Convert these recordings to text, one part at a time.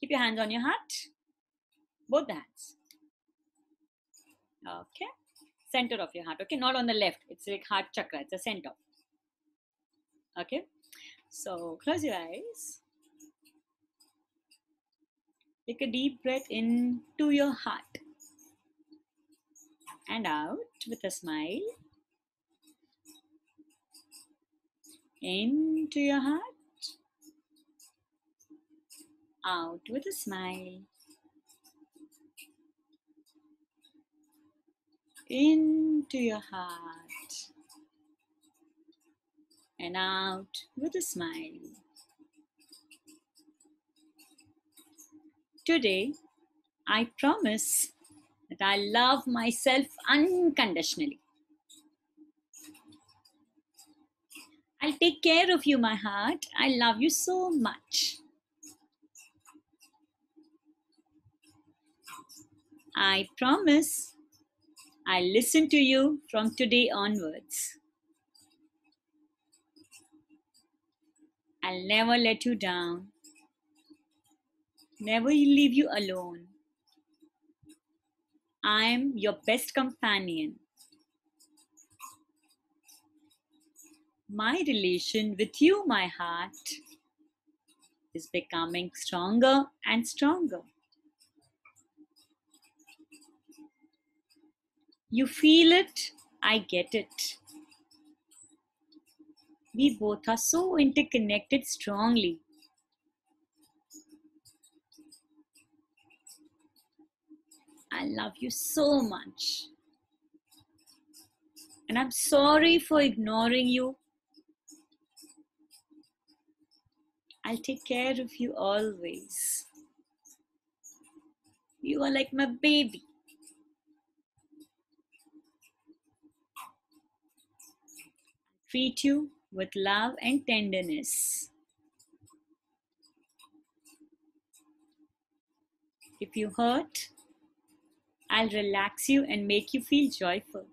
Keep your hands on your heart. Both the hands. Okay. Center of your heart. Okay. Not on the left. It's like heart chakra. It's a center. Okay. So close your eyes. Take a deep breath into your heart and out with a smile. Into your heart, out with a smile. Into your heart and out with a smile. Today, I promise that I love myself unconditionally. I'll take care of you, my heart. I love you so much. I promise I'll listen to you from today onwards. I'll never let you down, never leave you alone. I'm your best companion. My relation with you, my heart, is becoming stronger and stronger. You feel it, I get it. We both are so interconnected strongly. I love you so much. And I'm sorry for ignoring you. I'll take care of you always. You are like my baby. Treat you with love and tenderness. If you hurt, I'll relax you and make you feel joyful.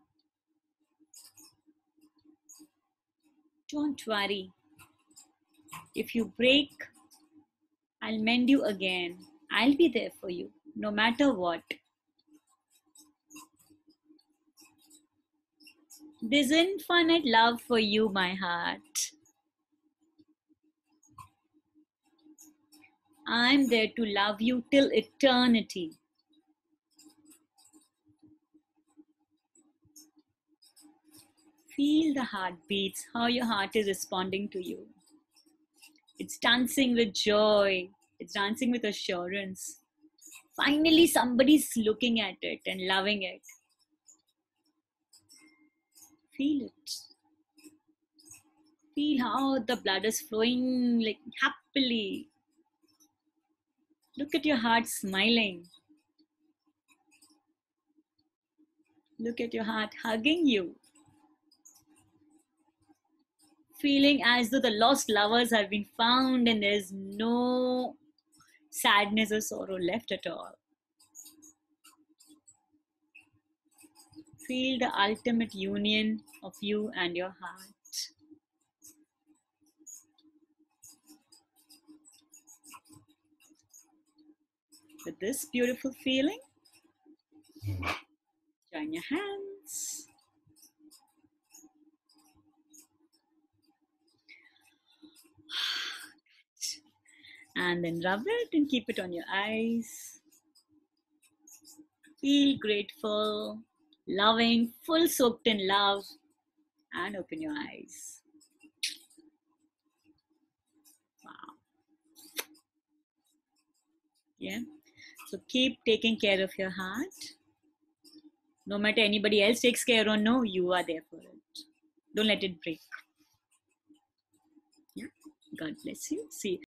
Don't worry. If you break, I'll mend you again. I'll be there for you, no matter what. There's infinite love for you, my heart. I'm there to love you till eternity. Feel the heartbeats, how your heart is responding to you. It's dancing with joy, it's dancing with assurance. Finally, somebody's looking at it and loving it. Feel it. Feel how the blood is flowing like happily. Look at your heart smiling. Look at your heart hugging you feeling as though the lost lovers have been found and there's no sadness or sorrow left at all. Feel the ultimate union of you and your heart. With this beautiful feeling, join your hands. and then rub it and keep it on your eyes. Feel grateful, loving, full soaked in love, and open your eyes. Wow. Yeah. So keep taking care of your heart. No matter anybody else takes care or no, you are there for it. Don't let it break. Yeah. God bless you. See.